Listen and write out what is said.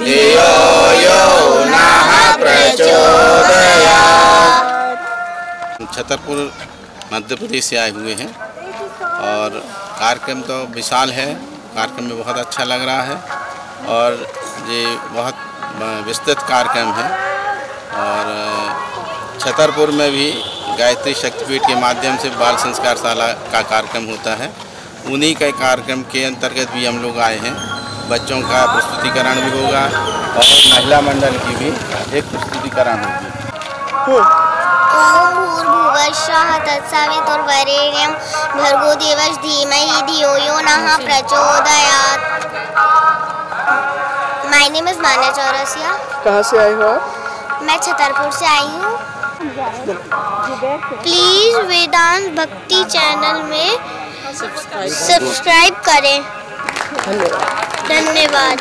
धियो यो छतरपुर मध्य प्रदेश से आए हुए हैं और कार्यक्रम तो विशाल है, कार्यक्रम में बहुत अच्छा लग रहा है और ये बहुत विस्तृत कार्यक्रम है और छतरपुर में भी गायत्री शक्तिपीठ के माध्यम से बाल संस्कारशाला का कार्यक्रम होता है। उन्हीं के कार्यक्रम के अंतर्गत भी हम लोग आए हैं। बच्चों का प्रस्तुतिकरण भी होगा और महिला मंडल की भी एक प्रस्तुतिकरण होगी। ओम। भूर्भुवस्सः तत्सवितुर्वरेण्यं भर्गो देवस्य धीमहि धियो यो नः प्रचोदयात्। My name is Manya Chaurasia कहाँ से आए हो आप? मैं छतरपुर से आई हूँ। प्लीज़ वेदांत भक्ति चैनल में सब्सक्राइब करें। धन्यवाद। धन्यवाद।